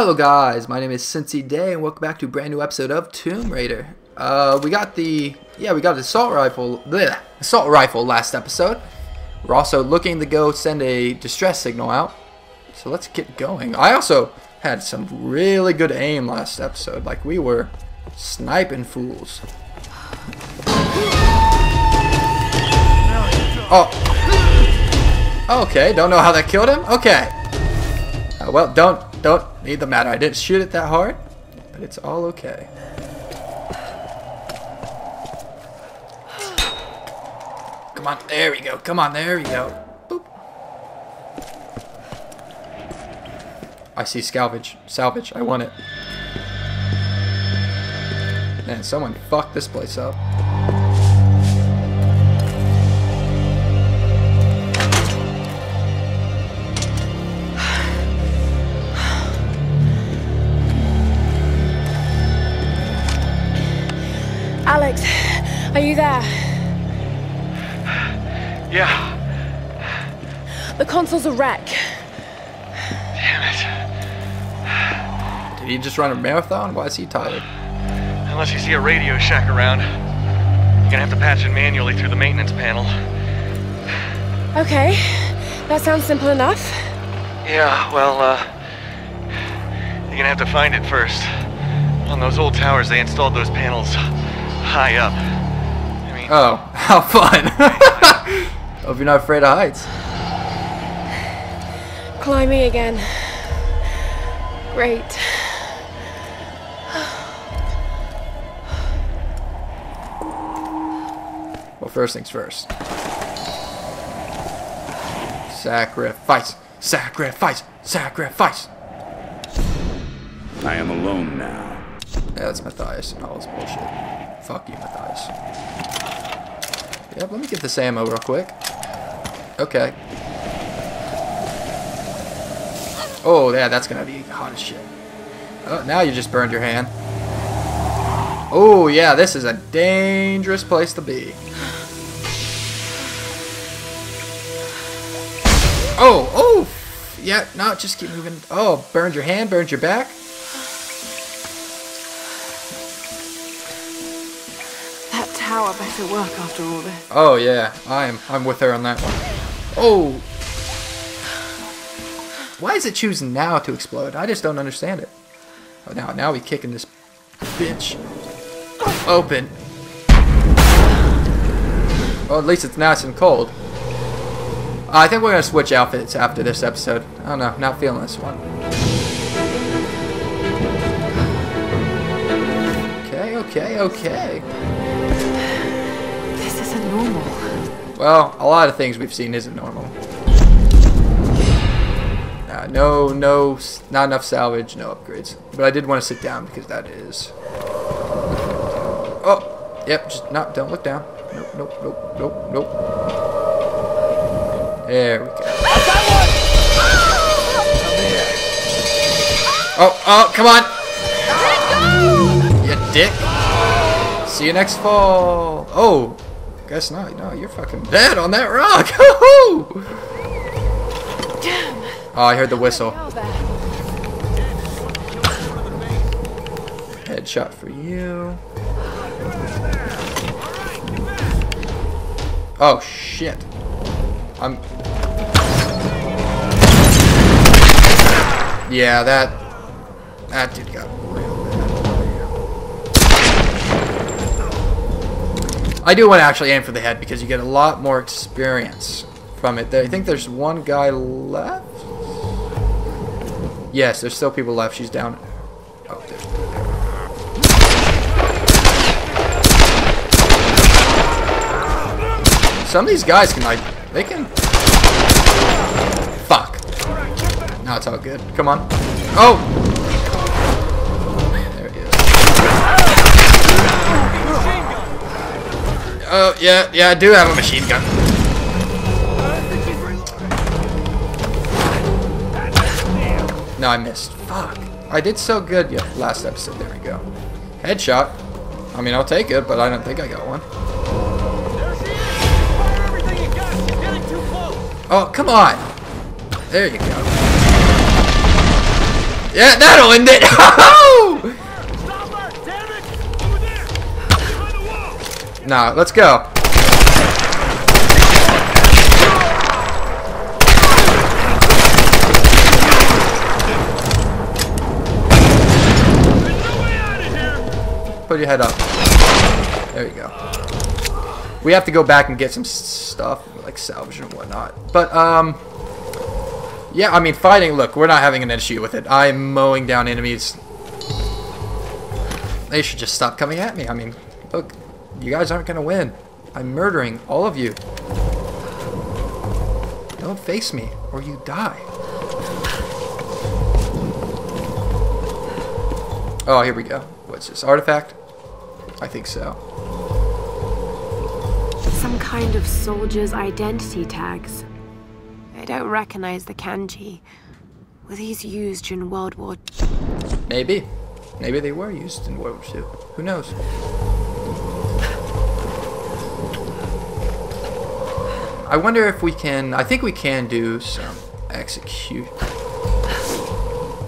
Hello guys, my name is CinciDe and welcome back to a brand new episode of Tomb Raider. Uh, we got the, yeah, we got the assault rifle, bleh, assault rifle last episode. We're also looking to go send a distress signal out. So let's get going. I also had some really good aim last episode, like we were sniping fools. Oh. Okay, don't know how that killed him? Okay. Uh, well, don't don't need the matter. I didn't shoot it that hard, but it's all okay. Come on, there we go. Come on, there we go. Boop. I see salvage. Salvage. I want it. Man, someone fucked this place up. Are you there? Yeah. The console's a wreck. Damn it. Did he just run a marathon? Why is he tired? Unless you see a Radio Shack around, you're gonna have to patch it manually through the maintenance panel. Okay, that sounds simple enough. Yeah, well, uh, you're gonna have to find it first. On those old towers, they installed those panels high up. I mean, Oh, how fun! Hope you're not afraid of heights. Climbing again. Great. Well, first things first. Sacrifice! Sacrifice! Sacrifice! I am alone now. Yeah, that's Mathias and all his bullshit. Fuck you, Mathias. Yep, let me get this ammo real quick. Okay. Oh, yeah, that's gonna be hot as shit. Oh, now you just burned your hand. Oh, yeah, this is a dangerous place to be. Oh, oh! Yeah, no, just keep moving. Oh, burned your hand, burned your back. Tower better work after all this. Oh yeah, I'm I'm with her on that one. Oh. Why is it choosing now to explode? I just don't understand it. Oh, now now we kicking this bitch open. Well, at least it's nice and cold. I think we're gonna switch outfits after this episode. I don't know, not feeling this one. Okay, okay, okay. Well, a lot of things we've seen isn't normal. Uh, no, no, not enough salvage, no upgrades. But I did want to sit down because that is. Oh, yep, just not. Don't look down. Nope, nope, nope, nope, nope. There we go. Oh, oh, come on! You dick! See you next fall. Oh, guess not. No, you're fucking dead on that rock. Hoo-hoo! oh, I heard the whistle. Headshot for you. Oh shit. I'm. Yeah, that. That dude got I do want to actually aim for the head because you get a lot more experience from it. I think there's one guy left. Yes, there's still people left. She's down. Oh, there. Some of these guys can like, they can. Fuck. No, it's all good. Come on. Oh. Oh yeah, yeah, I do have a machine gun. No, I missed. Fuck. I did so good yeah, last episode. There we go. Headshot. I mean, I'll take it, but I don't think I got one. Oh, come on! There you go. Yeah, that'll end it. nah, let's go. Put your head up. There you go. We have to go back and get some stuff, like salvage and whatnot. But, um... Yeah, I mean, fighting, look, we're not having an issue with it. I'm mowing down enemies. They should just stop coming at me. I mean, look, you guys aren't going to win. I'm murdering all of you. Don't face me, or you die. Oh, here we go. What's this? Artifact? I think so. Some kind of soldier's identity tags. I don't recognize the kanji. Were these used in World War Maybe. Maybe they were used in World War II. Who knows? I wonder if we can. I think we can do some execute.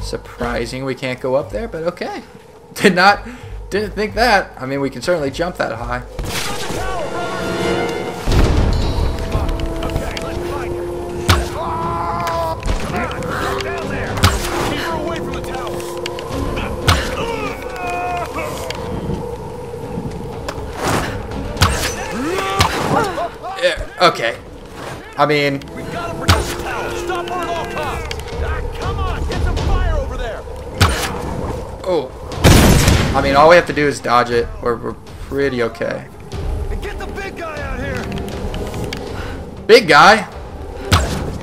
Surprising we can't go up there, but okay. Did not. Didn't think that. I mean, we can certainly jump that high. Okay, I mean, We gotta protect tower! Stop her all costs! Come on, get some fire over there! oh. I mean, all we have to do is dodge it. We're, we're pretty okay. Get the big guy out here! Big guy.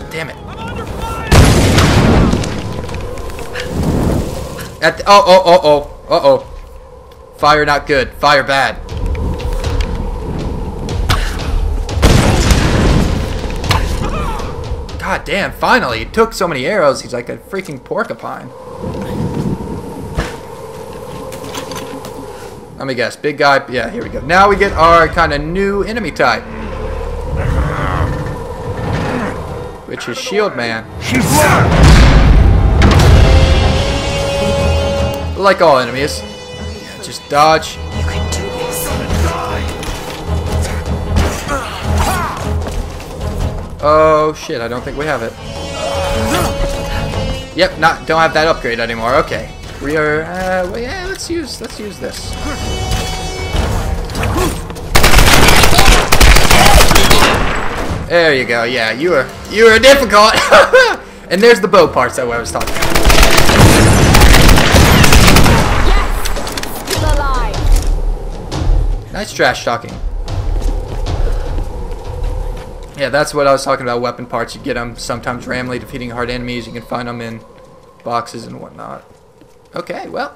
Damn it. Under fire! At the, oh, oh, oh, oh, uh oh. Fire not good. Fire bad. God damn, finally. He took so many arrows, he's like a freaking porcupine. Let me guess. Big guy. Yeah, here we go. Now we get our kind of new enemy type. Which is Shield Man. Like all enemies. Just dodge. Oh shit, I don't think we have it. Yep, not don't have that upgrade anymore. Okay. We are uh well, yeah, let's use let's use this. There you go. Yeah, you were you were difficult. and there's the bow parts that I was talking about. Nice trash talking. Yeah, that's what I was talking about. Weapon parts, you get them sometimes randomly defeating hard enemies. You can find them in boxes and whatnot. Okay, well.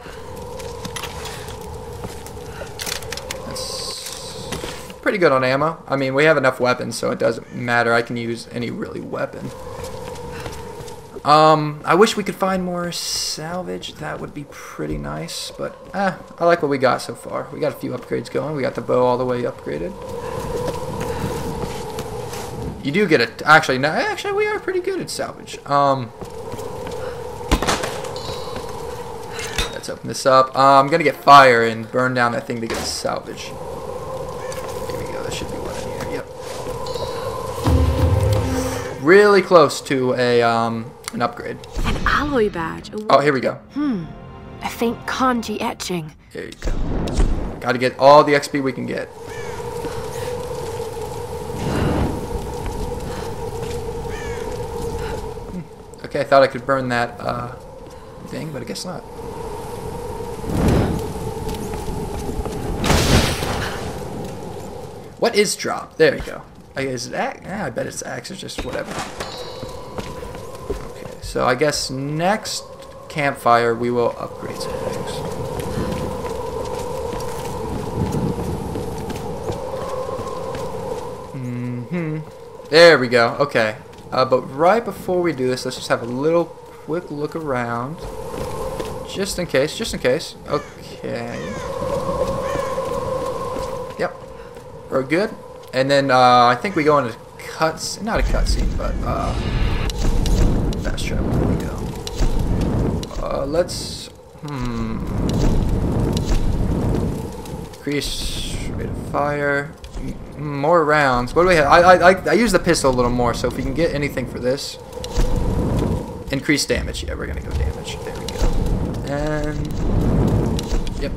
That's pretty good on ammo. I mean, we have enough weapons, so it doesn't matter. I can use any really weapon. Um, I wish we could find more salvage. That would be pretty nice, but eh, I like what we got so far. We got a few upgrades going. We got the bow all the way upgraded. You do get it. Actually, no. Actually, we are pretty good at salvage. Um, let's open this up. Uh, I'm gonna get fire and burn down that thing to get salvage. Here we go. There should be one in here. Yep. Really close to a um an upgrade. An alloy badge. Ooh, Oh, here we go. Hmm. A faint kanji etching. There you go. Got to get all the XP we can get. Okay, I thought I could burn that uh, thing, but I guess not. What is drop? There you go. I guess it's axe. Yeah, I bet it's axe or just whatever. Okay, so I guess next campfire we will upgrade some things. hmm There we go. Okay. Uh, but right before we do this, let's just have a little quick look around. Just in case, just in case. Okay. Yep. We're good. And then uh, I think we go into cuts, not a cutscene, but uh, fast travel. We go. Uh, let's. Hmm. Increase rate of fire. More rounds. What do we have? I, I, I, I use the pistol a little more, so if we can get anything for this. Increased damage. Yeah, we're gonna go damage. There we go. And. Yep.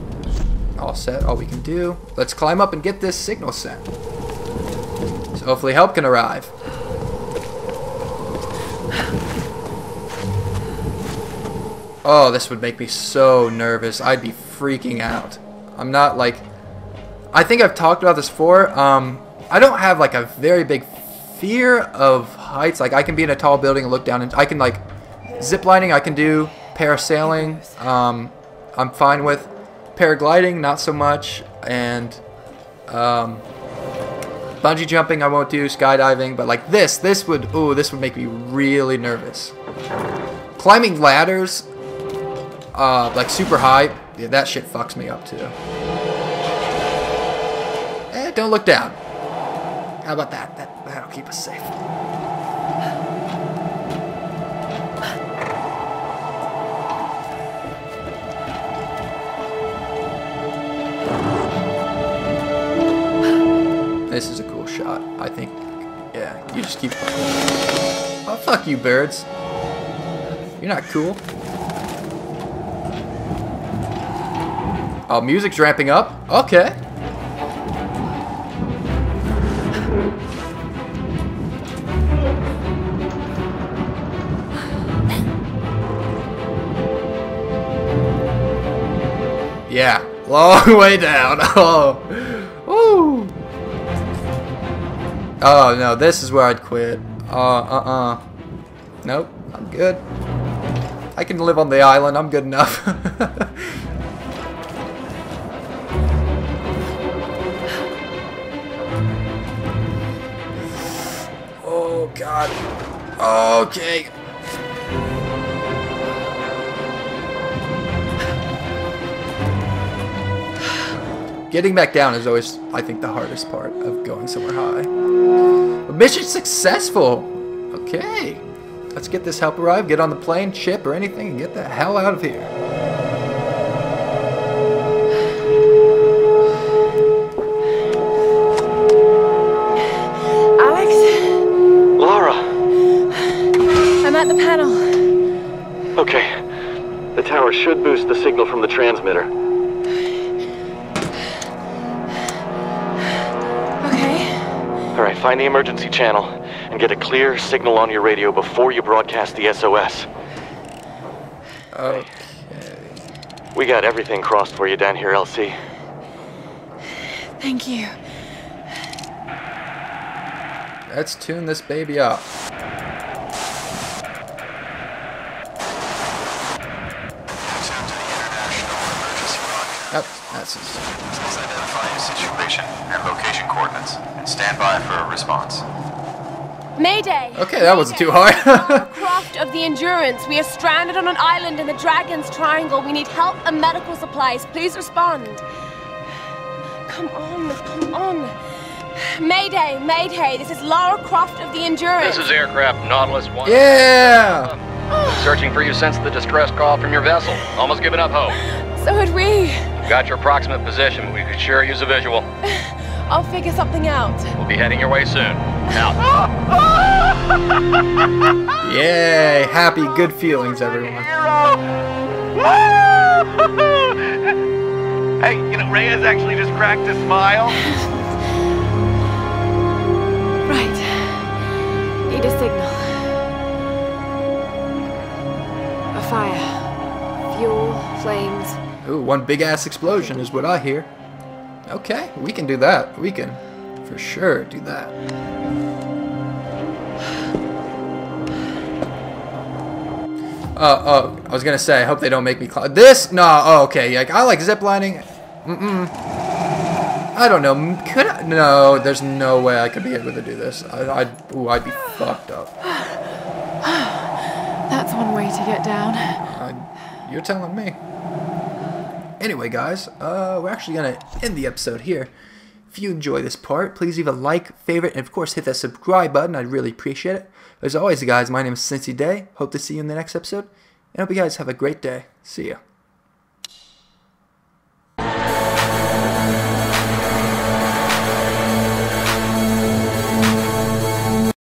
All set. All we can do. Let's climb up and get this signal sent. So hopefully help can arrive. Oh, this would make me so nervous. I'd be freaking out. I'm not like... I think I've talked about this before. Um, I don't have like a very big fear of heights. Like I can be in a tall building and look down and I can like... Ziplining I can do. Parasailing um, I'm fine with. Paragliding not so much. And... Um, bungee jumping I won't do. Skydiving. But like this, this would... Ooh, this would make me really nervous. Climbing ladders uh, like super high, yeah, that shit fucks me up too. Don't look down. How about that? That that'll keep us safe. This is a cool shot. I think, yeah, you just keep. Oh, fuck you, birds. You're not cool. Oh, music's ramping up. Okay. Yeah, long way down. Oh, woo. Oh no, this is where I'd quit. Uh, uh, uh. Nope, I'm good. I can live on the island. I'm good enough. Oh god. Okay. Getting back down is always, I think, the hardest part of going somewhere high. Mission successful! Okay. Let's get this help arrive, get on the plane, ship, or anything, and get the hell out of here. Alex, Lara! I'm at the panel. Okay. The tower should boost the signal from the transmitter. Alright, find the emergency channel and get a clear signal on your radio before you broadcast the SOS. Okay. We got everything crossed for you down here, LC. Thank you. Let's tune this baby up. Yep, that's it. Please identify your situation and location coordinates and stand by for a response. Mayday! Okay, that wasn't too hard. Croft of the Endurance. We are stranded on an island in the Dragon's Triangle. We need help and medical supplies. Please respond. Come on, come on. Mayday, Mayday. This is Lara Croft of the Endurance. This is aircraft Nautilus 1. yeah! Searching for you since the distress call from your vessel. Almost given up hope. So had we. Got your approximate position. We could sure use a visual. I'll figure something out. We'll be heading your way soon. Out. Yay! Happy, good feelings, everyone. hey, you know, Reyes actually just cracked a smile. Right. Need a signal. A fire. Fuel, flames. Ooh, one big ass explosion is what I hear. Okay, we can do that. We can for sure do that. Uh, oh, I was gonna say, I hope they don't make me climb. This? No, oh, okay, like, I like ziplining. Mm-mm. I don't know, could I? No, there's no way I could be able to do this. I, I'd, ooh, I'd be fucked up. That's one way to get down. I, you're telling me. Anyway, guys, uh, we're actually gonna end the episode here. If you enjoy this part, please leave a like, favorite, and of course hit that subscribe button. I'd really appreciate it. As always, guys, my name is CinciDe. Hope to see you in the next episode. And hope you guys have a great day. See ya.